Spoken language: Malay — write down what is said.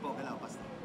people help us.